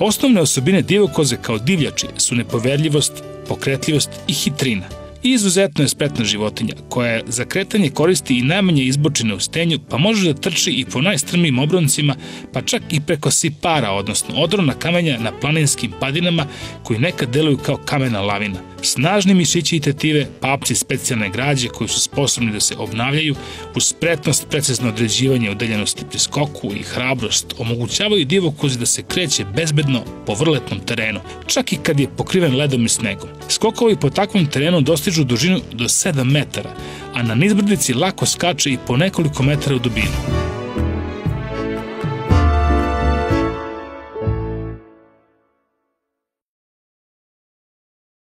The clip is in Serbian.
Osnovne osobine divokoze kao divljači su nepoverljivost, pokretljivost i hitrina – I izuzetno je spretna životinja, koja za kretanje koristi i najmanje izbočine u stenju, pa može da trči i po najstrmijim obroncima, pa čak i preko sipara, odnosno odrona kamenja na planinskim padinama koji nekad deluju kao kamena lavina. Snažni mišići i tetive, papci specijalne građe koji su sposobni da se obnavljaju, uz spretnost, precizno određivanje udeljenosti pri skoku i hrabrost omogućavaju divokozi da se kreće bezbedno po vrletnom terenu, čak i kad je pokriven ledom i snegom. Skokovi po takvom terenu dostižu dužinu do 7 metara, a na nizbrdici lako skače i po nekoliko metara u dubinu.